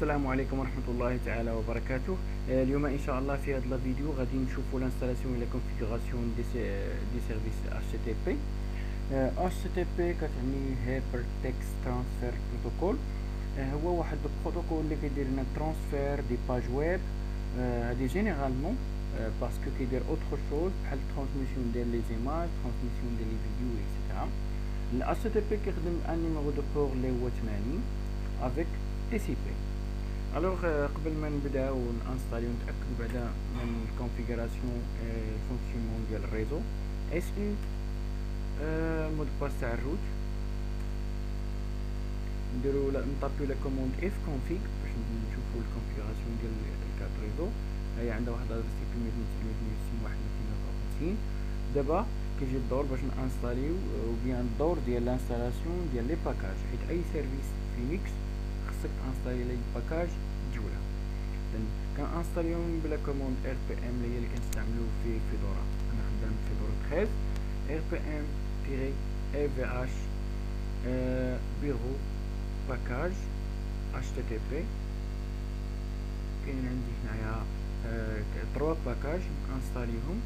السلام عليكم ورحمة الله تعالى وبركاته. آه، اليوم إن شاء الله في هذا الفيديو غادي نشوفوا l'installation و la configuration de des services HTTP HTTP كتعني hypertext transfer protocol هو واحد البروتوكول اللي كيدير لنا transfert des pages web هادي généralement parce que كيدير autres choses بحال transmission ديال les images transmission ديال les vidéos et cetera ال HTTP كيخدم un numéro de port اللي هو 80 avec TCP alors قبل ما نبداو نانستاليو نتاكدو بعدا من الكونفيغوراسيون الفونكسيونمون ديال الريزو اس يو المود باس تاع الروت نديرو نطابيو la commande ifconfig باش نشوفو ال configuration ديال ال carte réseau هي عندها واحد l'adresse IP 261 دابا كيجي الدور باش نأنستاليو ou bien الدور ديال l'installation ديال les packages حيت أي service فينيكس خصك تانستالي لي باكاج جوله اذا كنانستاليوهم بلا كوموند ار بي ام اللي هي اللي كنستعملو في فيدورا أنا خدام فيدورا 13 ار بي ام تيري اي في اش بيرو باكاج اش تي تي بي كاين عندي هنايا تروا باكاج نانستاليهم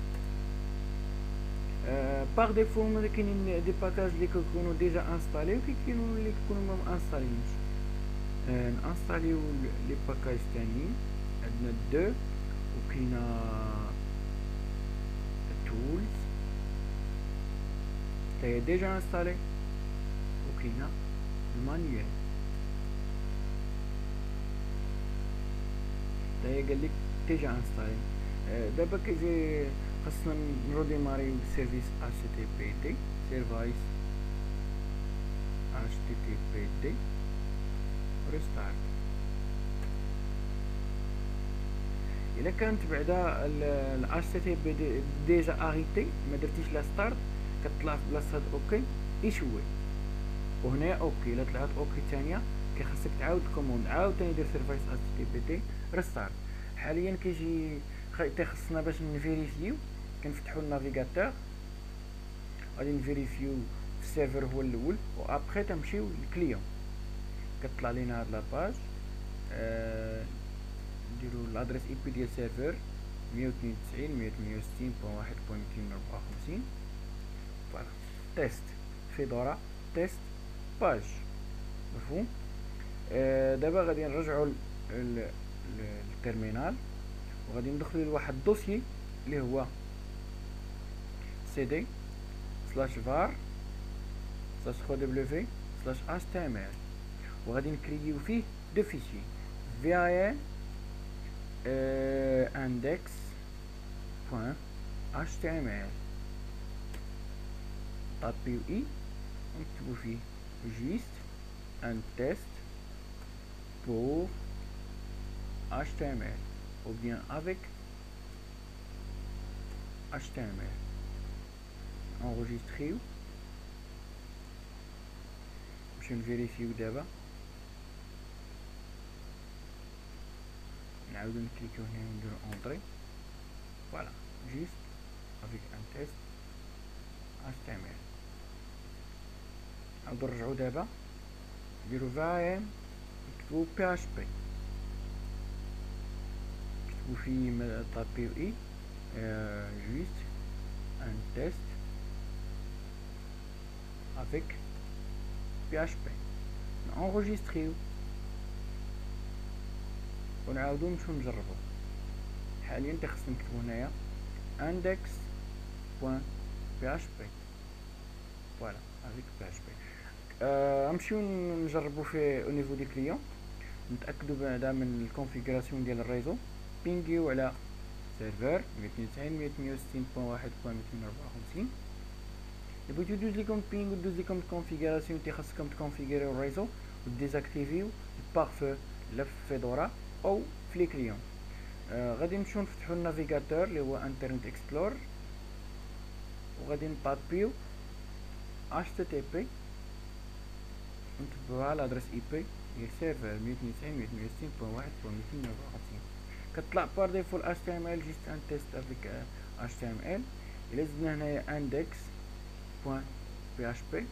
باغ ديفو كاينين دي باكاج اللي كيكونوا ديجا انستالي وكاينين اللي كيكونوا ما انستاليينش نانستاليو لي باكاج تانيين عندنا دو وكاينة تولز. هي ديجا انستالي وكاينة المانيوال هي قال لك ديجا انستالي دابا كيجي خاصنا نروديماريو سيرفيس اتش تي بي دي سيرفيس httpd restart الا كانت بعدا elle était déjà arrêtée ما درتيش لا start كتطلع في بلاصة هاد OK échoué. وهنا OK إلا طلعت OK ثانية كيخصك تعاود ال commande عاوتاني دير service httpd restart حاليا كيجي خصنا باش نفيريفيو كنفتحو ال navigateur. غادي نفيريفيو ال serveur هو الأول و ابخي تنمشيو لل client كتطلع لينا هاد la page. آه نديرو l'adresse IP ديال ال serveur 192 168.1.254 voilà test Fedora test page مفهوم دابا غادي نرجعو لل terminal وغادي ندخلو لواحد ال dossier اللي هو cd سلاش var سلاش دبليو سلاش html. وغادي نكريو فيه دو فيشي vim index بوان html طابيو اي ونكتبو فيه juste un test pour HTML ou bien avec HTML enregistré je vérifie d'abord نعاودو نكليكو هنا نديرو entrée voilà juste avec un test html نعاودو نرجعو دابا نديرو vim نكتبو PHP نكتبو فيه طابيو اي juste un test avec PHP نانغوجيستريو ونعاودو نمشيو نجربو. حاليا تخصنا نكتبو هنايا index point PHP voilà avec PHP. آه نمشيو نجربو في au niveau des clients نتأكدو بعدا من ال configuration ديال ال réseau. بينغيو على serveur 290 168.1.254 بغيتو دوز ليكم ping ودوز ليكم ال configuration تي خاصكم تكونفيغوريو ال réseau وديزاكتيفيو ال pare-feu لا في Fedora أو في les clients. آه غادي نمشيو نفتحو ال navigateur اللي هو Internet Explorer وغادي نطابيو تي بي نتبعوها l'adresse IP. هي serveur 192.168.254 كتطلع بار ديفول اتش تي ام ال جيست ان تيست افيك اتش تي ام ال إلا زدنا هنايا index point PHP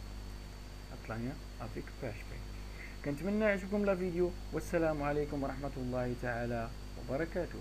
طلع لنا avec PHP كنتمنى يعجبكم la vidéo والسلام عليكم ورحمة الله تعالى وبركاته.